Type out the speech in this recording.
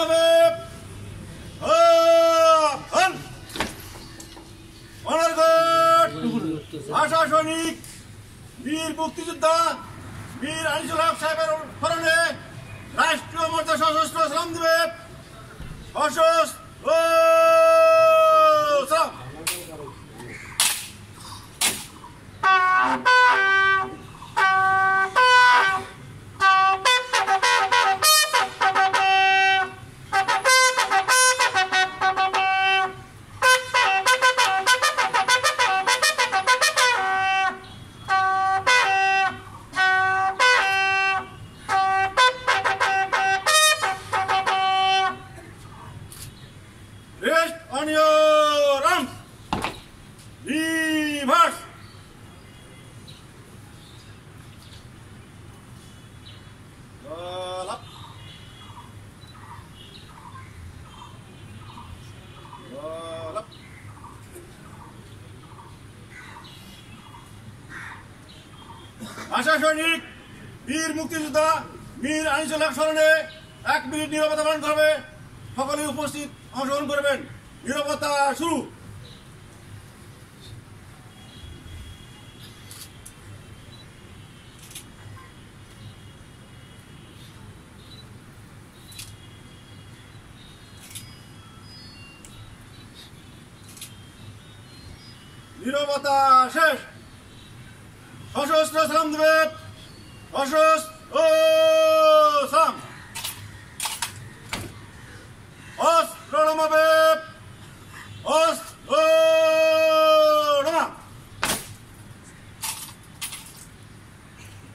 নেবে অনারগড় সৈনিক বীর মুক্তিযোদ্ধা, বীর আনিসুল হক সাহেবের স্মরণে রাষ্ট্রীয় মর্যাদা সশস্ত্র সালাম দিবে। সশস্ত্র সালাম। Rest on your arms. Reverse. Roll up. Roll up. আশা সৈনিক, বীর মুক্তিযোদ্ধা, বীর আনিসুল হক স্মরণে এক মিনিট নিরবতা পালন করবে সকলে উপস্থিত অংশগ্রহণ করবেন। নিরবতা শুরু। নিরবতা শেষ। সশস্ত্র সালাম দেবে সশস্ত্র